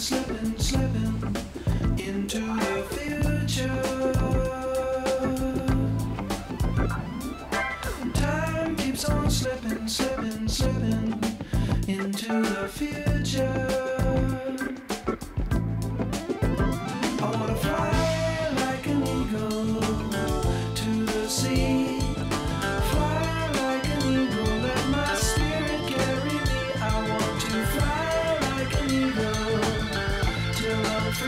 slipping, slipping into the future. Time keeps on slipping, slipping, slipping into the future.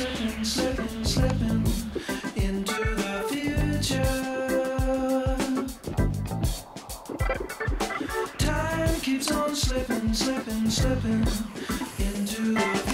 slipping, slipping, slipping into the future. Time keeps on slipping, slipping, slipping into the future.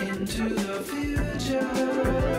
Into the future.